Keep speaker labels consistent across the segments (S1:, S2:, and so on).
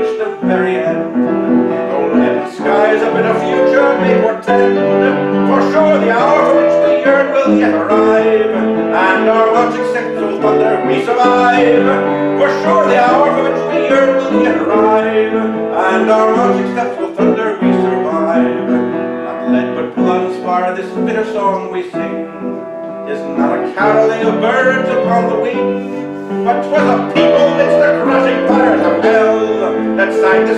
S1: reach the very end. Though leaden skies of a future may portend, for sure the hour for which we yearn will yet arrive, and our watching sects will thunder, we survive. For sure the hour for which we yearn will yet arrive, and our watching steps will thunder we survive. Not let but blood on spar this bitter song we sing, is not a caroling of birds upon the wing, but 'twas a people that's the crushing.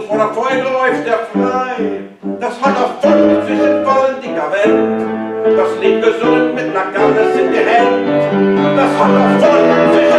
S1: Liedl von der Feudel läuft der frei. Das hat er voll zwischen vollen dicker Welt. Das Lied gesungen mit ner Gannes in die Hand. Das hat er voll zwischen